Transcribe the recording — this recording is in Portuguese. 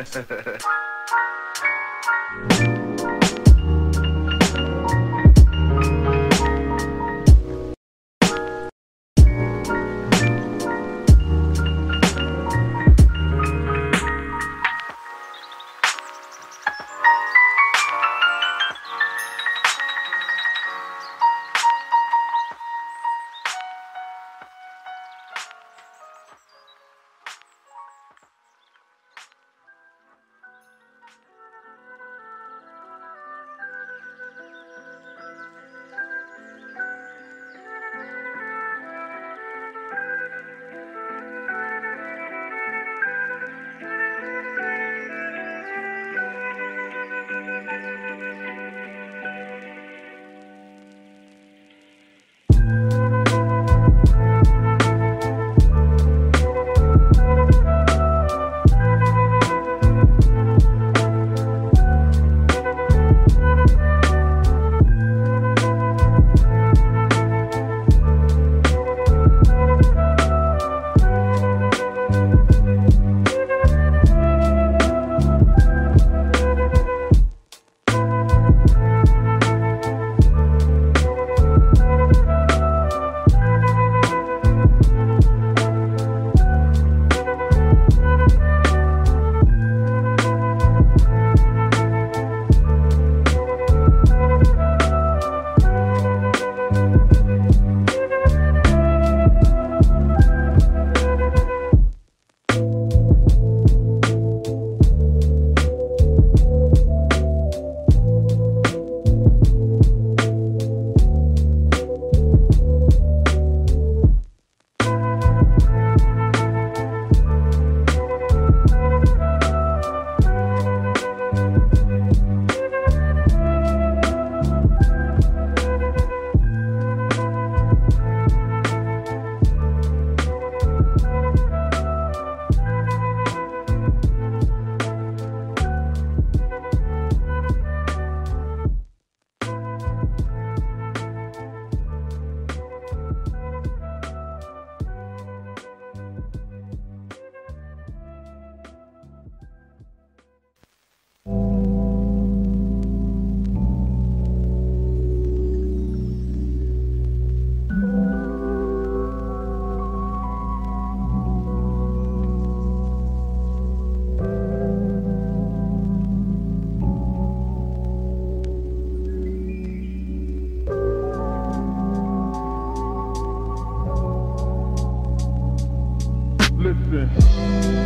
Yo. Yeah, yo, yo, yo. Brooklyn.